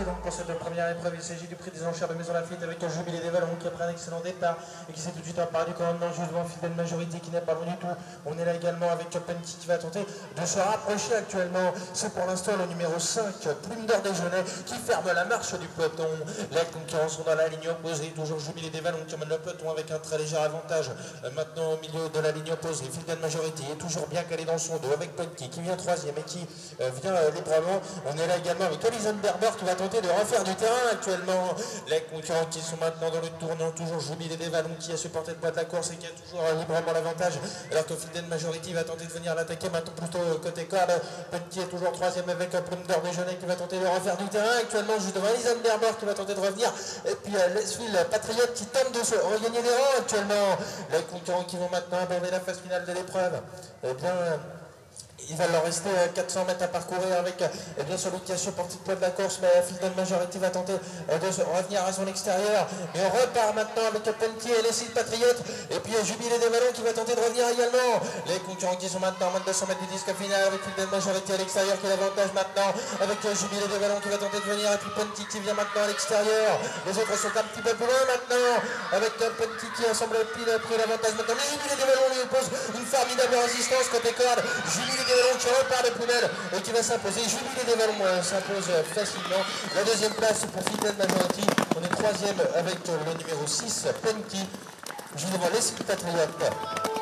donc pour cette première épreuve. Il s'agit du prix des enchères de Maison Lafitte avec un jubilé des Vallons qui a pris un excellent départ et qui s'est tout de suite emparé du commandement justement fidèle majorité qui n'est pas loin du tout. On est là également avec Penty qui va tenter de se rapprocher actuellement. C'est pour l'instant le numéro 5, Plume d'Or Déjeuner, qui ferme la marche du peloton. Les concurrents sont dans la ligne opposée. Toujours jubilé des Vallons qui emmène le peloton avec un très léger avantage. Euh, maintenant au milieu de la ligne opposée, fidèle majorité est toujours bien calé dans son dos avec Penty qui vient troisième et qui euh, vient euh, librement. On est là également avec Alison Berber qui va tenter de refaire du terrain actuellement. Les concurrents qui sont maintenant dans le tournant, toujours Jubilé des Vallons qui a supporté de boîte la course et qui a toujours librement l'avantage. Alors que Fidel Majority va tenter de venir l'attaquer maintenant plutôt côté corde. Petit est toujours troisième avec un plume d'or déjeuner qui va tenter de refaire du terrain actuellement juste devant Berber qui va tenter de revenir. Et puis euh, Lesville Patriote qui tente de se regagner des rangs actuellement. Les concurrents qui vont maintenant aborder la phase finale de l'épreuve. Eh bien. Il va leur rester 400 mètres à parcourir avec eh bien, celui qui a supporté le poids de la course, mais Fidel Majority va tenter euh, de revenir à son extérieur. Et on repart maintenant avec Pentier et les Cils Patriotes. Et puis Jubilé des Vallons qui va tenter de revenir également. Les concurrents qui sont maintenant à moins de 200 mètres du disque final avec Fidel Majority à l'extérieur qui a l'avantage maintenant. Avec Jubilé des Vallons qui va tenter de venir. Et puis Pentier qui vient maintenant à l'extérieur. Les autres sont un petit peu plus loin maintenant. Avec Pentier qui semble pile pris l'avantage maintenant. Mais résistance côté corde. Jubilé des qui repart de poubelle et qui va s'imposer. Jubilé des Vallons s'impose facilement. La deuxième place pour Fidel Majority. On est troisième avec le numéro 6, Penky. Je devant les Patriotes.